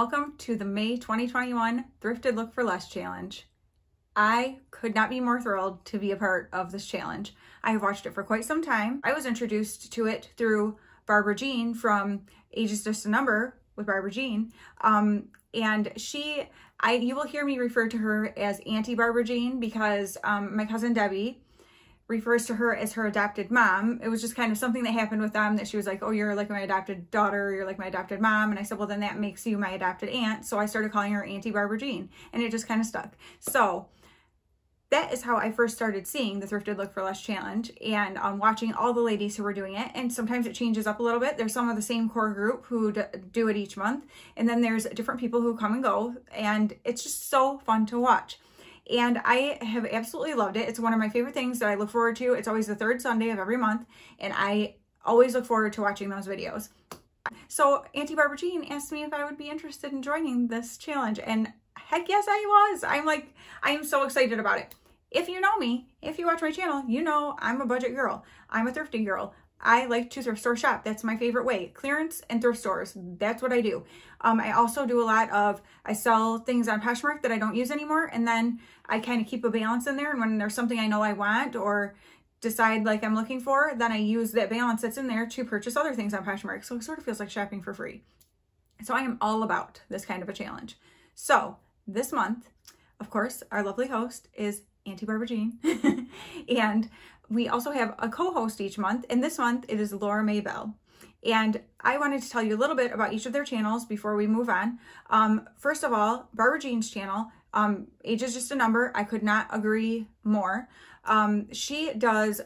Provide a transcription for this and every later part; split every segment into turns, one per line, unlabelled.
welcome to the May 2021 Thrifted Look for Less Challenge. I could not be more thrilled to be a part of this challenge. I have watched it for quite some time. I was introduced to it through Barbara Jean from Age is Just a Number with Barbara Jean. Um, and she, I, you will hear me refer to her as Auntie Barbara Jean because um, my cousin Debbie refers to her as her adopted mom. It was just kind of something that happened with them that she was like, oh, you're like my adopted daughter, you're like my adopted mom. And I said, well, then that makes you my adopted aunt. So I started calling her Auntie Barbara Jean and it just kind of stuck. So that is how I first started seeing the Thrifted Look for Less challenge and um, watching all the ladies who were doing it. And sometimes it changes up a little bit. There's some of the same core group who do it each month. And then there's different people who come and go. And it's just so fun to watch and I have absolutely loved it. It's one of my favorite things that I look forward to. It's always the third Sunday of every month, and I always look forward to watching those videos. So Auntie Barbara Jean asked me if I would be interested in joining this challenge, and heck yes, I was. I'm like, I am so excited about it. If you know me, if you watch my channel, you know I'm a budget girl. I'm a thrifty girl. I like to thrift store shop. That's my favorite way. Clearance and thrift stores. That's what I do. Um, I also do a lot of, I sell things on Poshmark that I don't use anymore. And then I kind of keep a balance in there. And when there's something I know I want or decide like I'm looking for, then I use that balance that's in there to purchase other things on Poshmark. So it sort of feels like shopping for free. So I am all about this kind of a challenge. So this month, of course, our lovely host is Auntie Barbara Jean. and we also have a co-host each month, and this month it is Laura Maybell. And I wanted to tell you a little bit about each of their channels before we move on. Um, first of all, Barbara Jean's channel, um, age is just a number. I could not agree more. Um, she does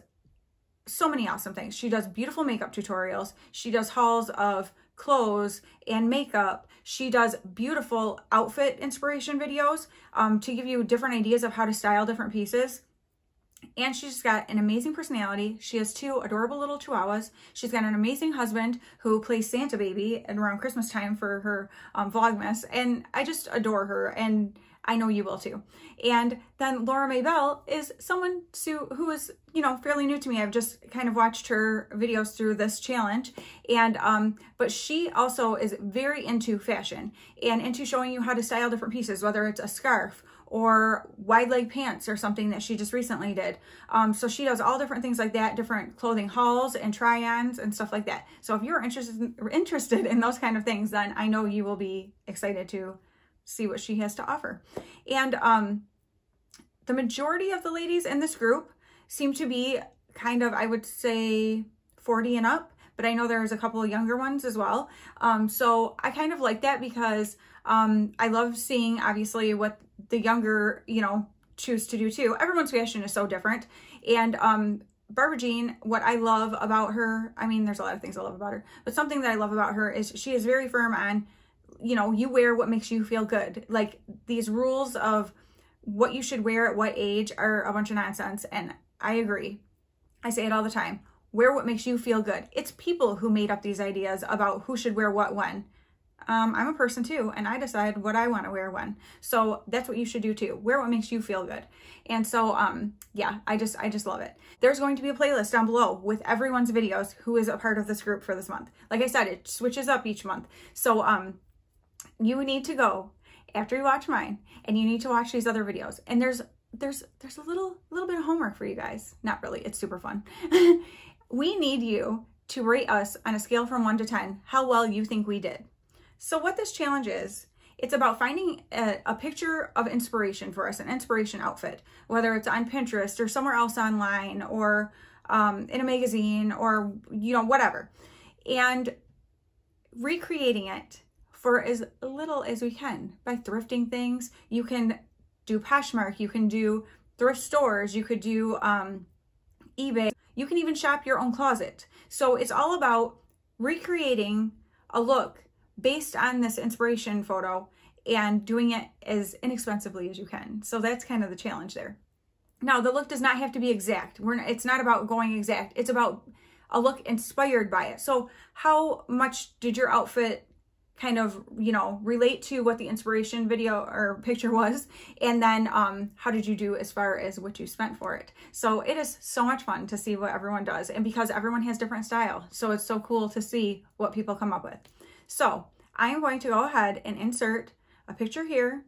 so many awesome things. She does beautiful makeup tutorials. She does hauls of clothes and makeup. She does beautiful outfit inspiration videos um, to give you different ideas of how to style different pieces. And she's got an amazing personality. She has two adorable little chihuahuas. She's got an amazing husband who plays Santa Baby around Christmas time for her um, Vlogmas. And I just adore her. And I know you will too. And then Laura Maybell is someone who is, you know, fairly new to me. I've just kind of watched her videos through this challenge. And, um, but she also is very into fashion and into showing you how to style different pieces, whether it's a scarf or wide leg pants or something that she just recently did. Um, so she does all different things like that, different clothing hauls and try-ons and stuff like that. So if you're interested in, interested in those kind of things, then I know you will be excited to see what she has to offer. And um, the majority of the ladies in this group seem to be kind of, I would say 40 and up, but I know there's a couple of younger ones as well. Um, so I kind of like that because um, I love seeing obviously what the younger, you know, choose to do too. Everyone's fashion is so different. And um, Barbara Jean, what I love about her, I mean, there's a lot of things I love about her, but something that I love about her is she is very firm on, you know, you wear what makes you feel good. Like these rules of what you should wear at what age are a bunch of nonsense. And I agree. I say it all the time. Wear what makes you feel good. It's people who made up these ideas about who should wear what when um, I'm a person too, and I decide what I want to wear when. So that's what you should do too. Wear what makes you feel good. And so, um, yeah, I just, I just love it. There's going to be a playlist down below with everyone's videos who is a part of this group for this month. Like I said, it switches up each month. So, um, you need to go after you watch mine and you need to watch these other videos. And there's, there's, there's a little, little bit of homework for you guys. Not really. It's super fun. we need you to rate us on a scale from one to 10, how well you think we did. So what this challenge is, it's about finding a, a, picture of inspiration for us, an inspiration outfit, whether it's on Pinterest or somewhere else online or um, in a magazine or, you know, whatever. And recreating it for as little as we can by thrifting things. You can do Poshmark, you can do thrift stores, you could do um, eBay, you can even shop your own closet. So it's all about recreating a look based on this inspiration photo and doing it as inexpensively as you can. So that's kind of the challenge there. Now, the look does not have to be exact. We're it's not about going exact. It's about a look inspired by it. So how much did your outfit kind of, you know, relate to what the inspiration video or picture was? And then um, how did you do as far as what you spent for it? So it is so much fun to see what everyone does. And because everyone has different style. So it's so cool to see what people come up with. So I am going to go ahead and insert a picture here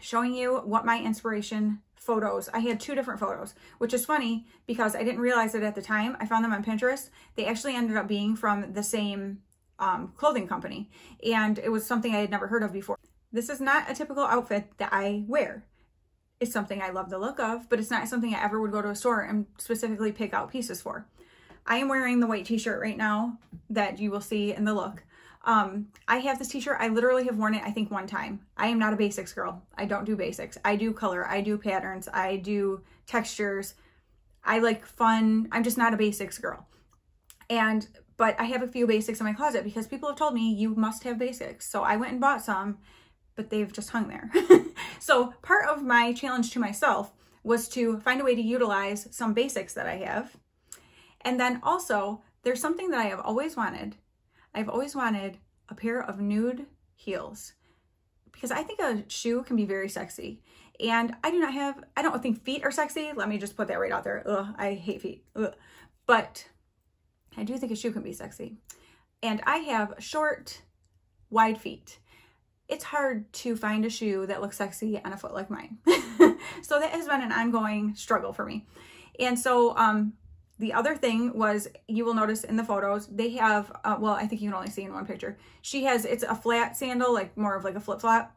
showing you what my inspiration photos. I had two different photos, which is funny because I didn't realize it at the time. I found them on Pinterest. They actually ended up being from the same um, clothing company. And it was something I had never heard of before. This is not a typical outfit that I wear. It's something I love the look of, but it's not something I ever would go to a store and specifically pick out pieces for. I am wearing the white t-shirt right now that you will see in the look. Um, I have this t-shirt. I literally have worn it, I think, one time. I am not a basics girl. I don't do basics. I do color. I do patterns. I do textures. I like fun. I'm just not a basics girl. And, but I have a few basics in my closet because people have told me you must have basics. So I went and bought some, but they've just hung there. so part of my challenge to myself was to find a way to utilize some basics that I have. And then also, there's something that I have always wanted I've always wanted a pair of nude heels because I think a shoe can be very sexy. And I do not have, I don't think feet are sexy. Let me just put that right out there. Ugh, I hate feet. Ugh. But I do think a shoe can be sexy. And I have short, wide feet. It's hard to find a shoe that looks sexy on a foot like mine. so that has been an ongoing struggle for me. And so um, the other thing was, you will notice in the photos, they have, uh, well, I think you can only see in one picture. She has, it's a flat sandal, like more of like a flip-flop,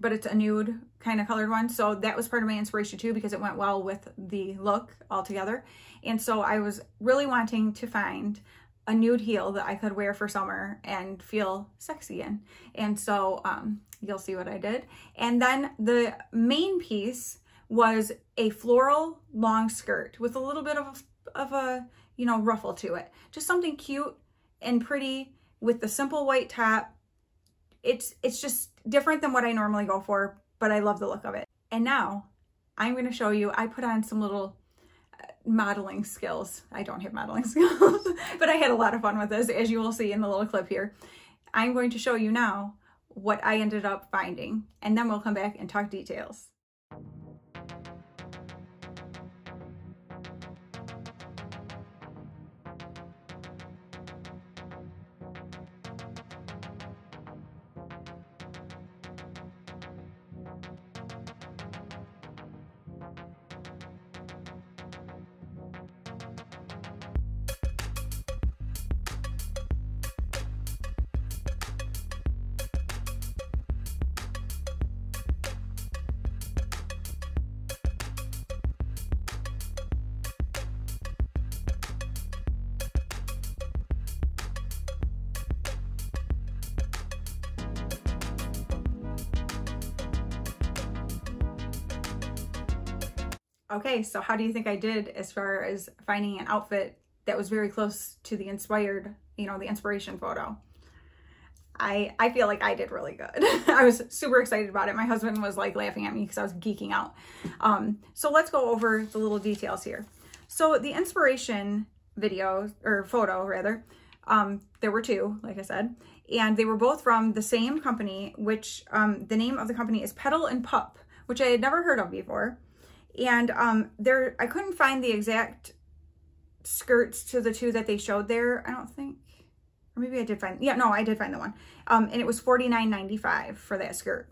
but it's a nude kind of colored one. So that was part of my inspiration too, because it went well with the look altogether. And so I was really wanting to find a nude heel that I could wear for summer and feel sexy in. And so um, you'll see what I did. And then the main piece was a floral long skirt with a little bit of of a, you know, ruffle to it. Just something cute and pretty with the simple white top. It's, it's just different than what I normally go for, but I love the look of it. And now I'm going to show you, I put on some little uh, modeling skills. I don't have modeling skills, but I had a lot of fun with this, as you will see in the little clip here. I'm going to show you now what I ended up finding, and then we'll come back and talk details. Okay, so how do you think I did as far as finding an outfit that was very close to the inspired, you know, the inspiration photo? I, I feel like I did really good. I was super excited about it. My husband was like laughing at me because I was geeking out. Um, so let's go over the little details here. So the inspiration video or photo rather, um, there were two, like I said, and they were both from the same company, which um, the name of the company is Petal and Pup, which I had never heard of before. And um, there, I couldn't find the exact skirts to the two that they showed there. I don't think, or maybe I did find, yeah, no, I did find the one. Um, and it was $49.95 for that skirt.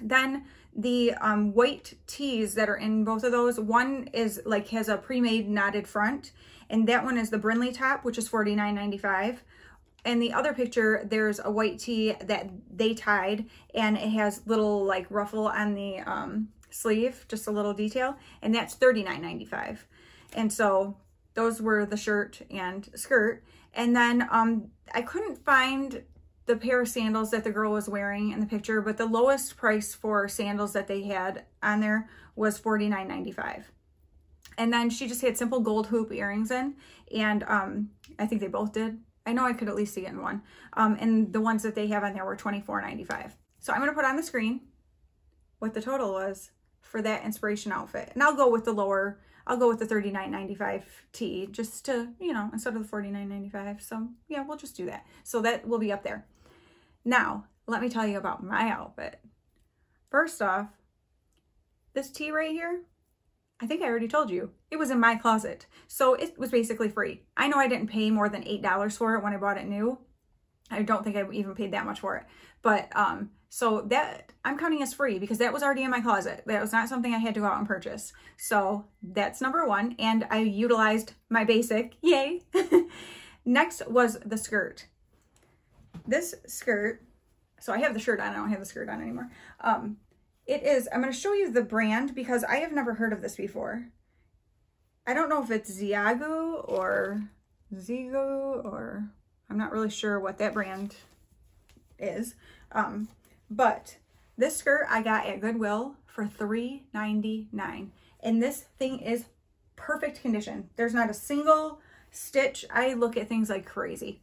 Then the um, white tees that are in both of those, one is like has a pre-made knotted front, and that one is the Brinley top, which is $49.95. And the other picture, there's a white tee that they tied, and it has little like ruffle on the um, sleeve, just a little detail, and that's $39.95. And so those were the shirt and skirt. And then um, I couldn't find the pair of sandals that the girl was wearing in the picture, but the lowest price for sandals that they had on there was $49.95. And then she just had simple gold hoop earrings in, and um, I think they both did. I know I could at least see it in one. Um, and the ones that they have on there were $24.95. So I'm going to put on the screen what the total was for that inspiration outfit. And I'll go with the lower, I'll go with the $39.95 tee just to, you know, instead of the $49.95. So yeah, we'll just do that. So that will be up there. Now, let me tell you about my outfit. First off, this tee right here, I think I already told you, it was in my closet. So it was basically free. I know I didn't pay more than $8 for it when I bought it new, I don't think I even paid that much for it. But um, so that I'm counting as free because that was already in my closet. That was not something I had to go out and purchase. So that's number one. And I utilized my basic, yay. Next was the skirt. This skirt, so I have the shirt on, I don't have the skirt on anymore. Um, it is, I'm going to show you the brand because I have never heard of this before. I don't know if it's Ziagu or Zigo or I'm not really sure what that brand is. Um, but this skirt I got at Goodwill for $3.99. And this thing is perfect condition. There's not a single stitch. I look at things like crazy.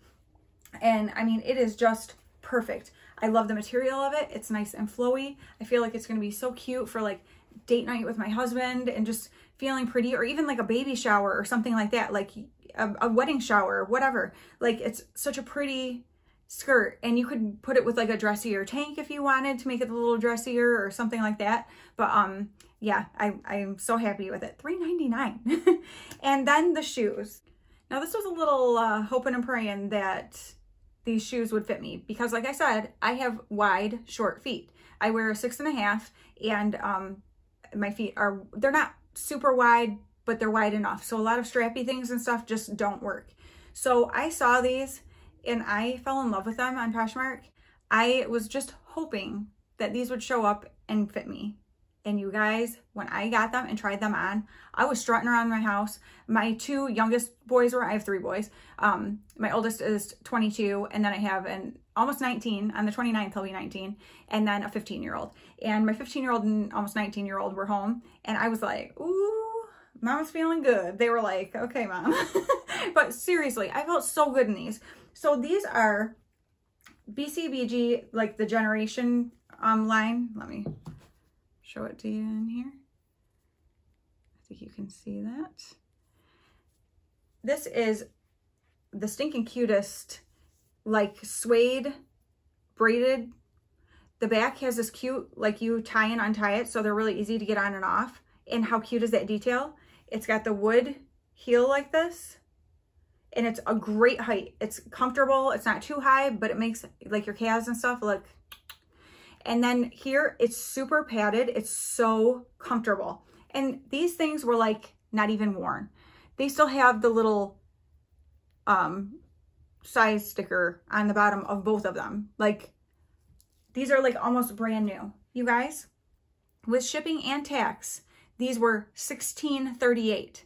And I mean, it is just perfect. I love the material of it. It's nice and flowy. I feel like it's going to be so cute for like date night with my husband and just feeling pretty or even like a baby shower or something like that. Like a, a wedding shower, whatever. Like it's such a pretty skirt and you could put it with like a dressier tank if you wanted to make it a little dressier or something like that. But um, yeah, I, I'm so happy with it. $3.99. and then the shoes. Now this was a little uh, hoping and praying that these shoes would fit me because like I said, I have wide, short feet. I wear a six and a half and um, my feet are, they're not super wide, but they're wide enough. So a lot of strappy things and stuff just don't work. So I saw these and I fell in love with them on Poshmark. I was just hoping that these would show up and fit me. And you guys, when I got them and tried them on, I was strutting around my house. My two youngest boys were, I have three boys. Um, my oldest is 22, and then I have an almost 19. On the 29th, he'll be 19, and then a 15 year old. And my 15 year old and almost 19 year old were home, and I was like, ooh, mom's feeling good. They were like, okay, mom. but seriously, I felt so good in these. So these are BCBG, like the generation um, line. Let me show it to you in here. I think you can see that. This is the stinking cutest, like suede braided. The back has this cute, like you tie and untie it, so they're really easy to get on and off. And how cute is that detail? It's got the wood heel like this. And it's a great height. It's comfortable. It's not too high, but it makes like your calves and stuff look and then here, it's super padded. It's so comfortable. And these things were like not even worn. They still have the little um, size sticker on the bottom of both of them. Like these are like almost brand new. You guys, with shipping and tax, these were 1638.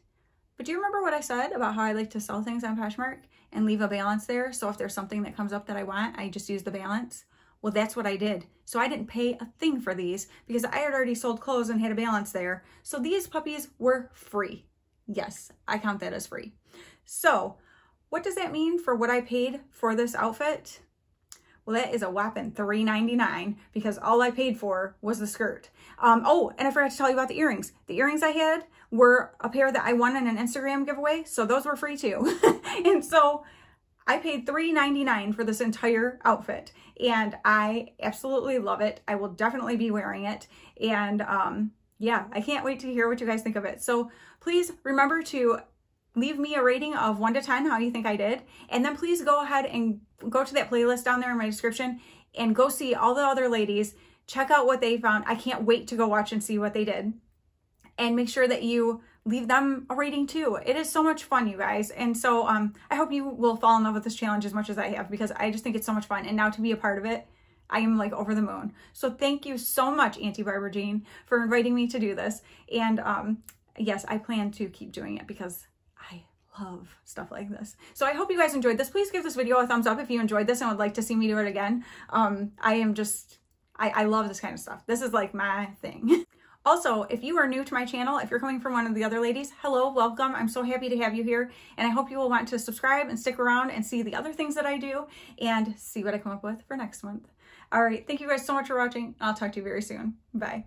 But do you remember what I said about how I like to sell things on Poshmark and leave a balance there? So if there's something that comes up that I want, I just use the balance. Well, that's what I did. So I didn't pay a thing for these because I had already sold clothes and had a balance there. So these puppies were free. Yes, I count that as free. So what does that mean for what I paid for this outfit? Well, that is a whopping $3.99 because all I paid for was the skirt. Um, oh, and I forgot to tell you about the earrings. The earrings I had were a pair that I won in an Instagram giveaway, so those were free too. and so I paid $3.99 for this entire outfit and I absolutely love it. I will definitely be wearing it. And um, yeah, I can't wait to hear what you guys think of it. So please remember to leave me a rating of 1 to 10 how you think I did. And then please go ahead and go to that playlist down there in my description and go see all the other ladies. Check out what they found. I can't wait to go watch and see what they did. And make sure that you leave them a rating too. It is so much fun, you guys. And so um, I hope you will fall in love with this challenge as much as I have because I just think it's so much fun. And now to be a part of it, I am like over the moon. So thank you so much, Auntie Barbara Jean, for inviting me to do this. And um, yes, I plan to keep doing it because love stuff like this. So I hope you guys enjoyed this. Please give this video a thumbs up if you enjoyed this and would like to see me do it again. Um, I am just, I, I love this kind of stuff. This is like my thing. Also, if you are new to my channel, if you're coming from one of the other ladies, hello, welcome. I'm so happy to have you here. And I hope you will want to subscribe and stick around and see the other things that I do and see what I come up with for next month. All right. Thank you guys so much for watching. I'll talk to you very soon. Bye.